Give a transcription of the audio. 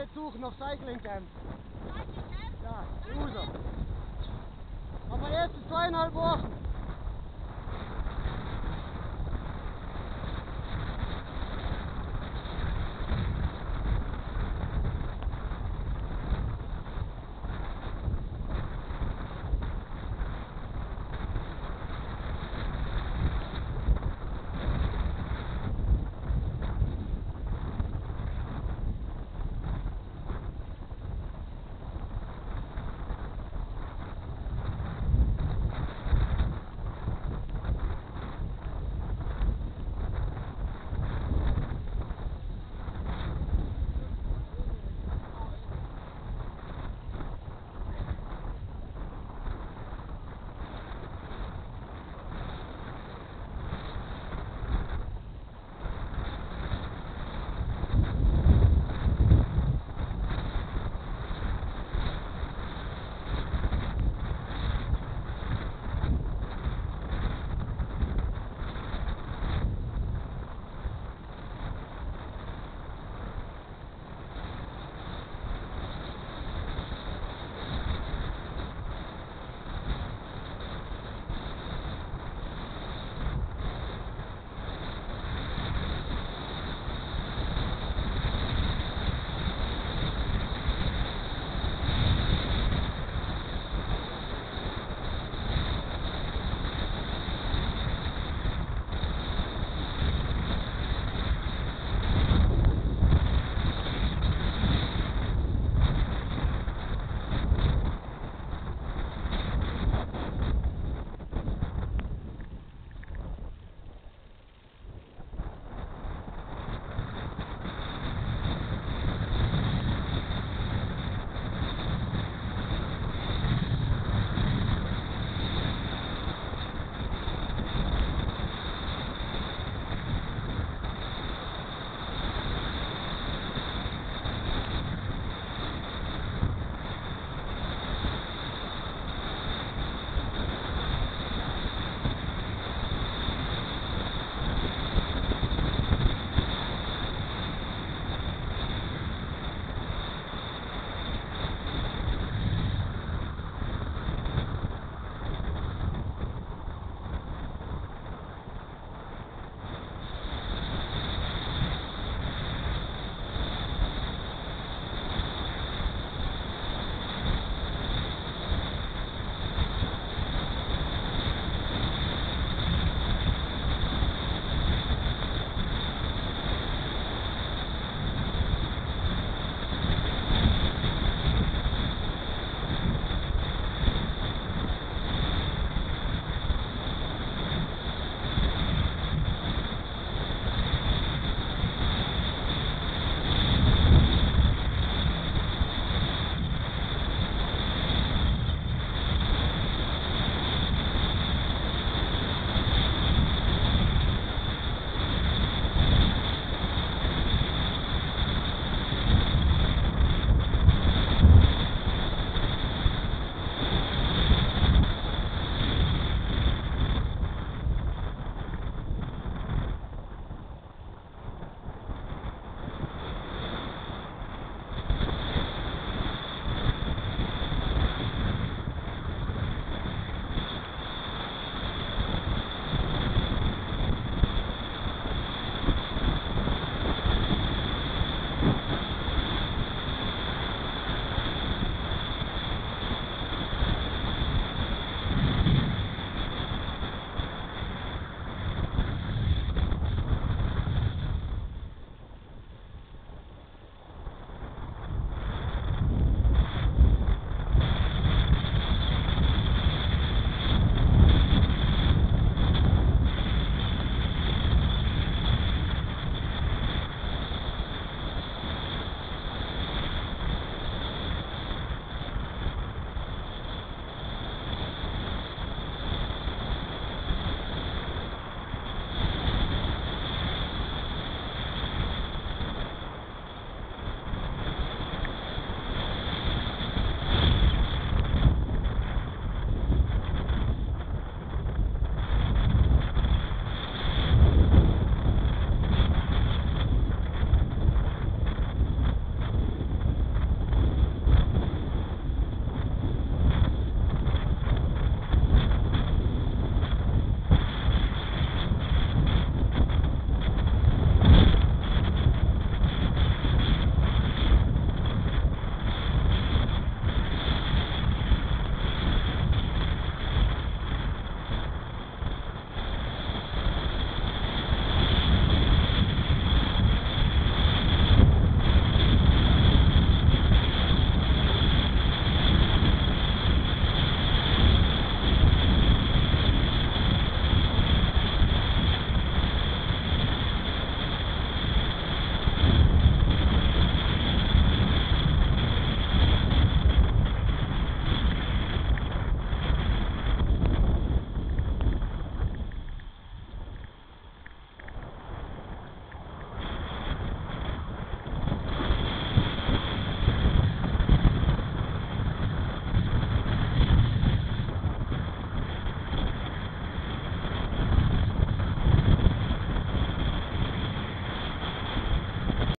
nicht suchen auf Cycling Camp. Cycling Camp? Ja, User. Aber jetzt in zweieinhalb Wochen.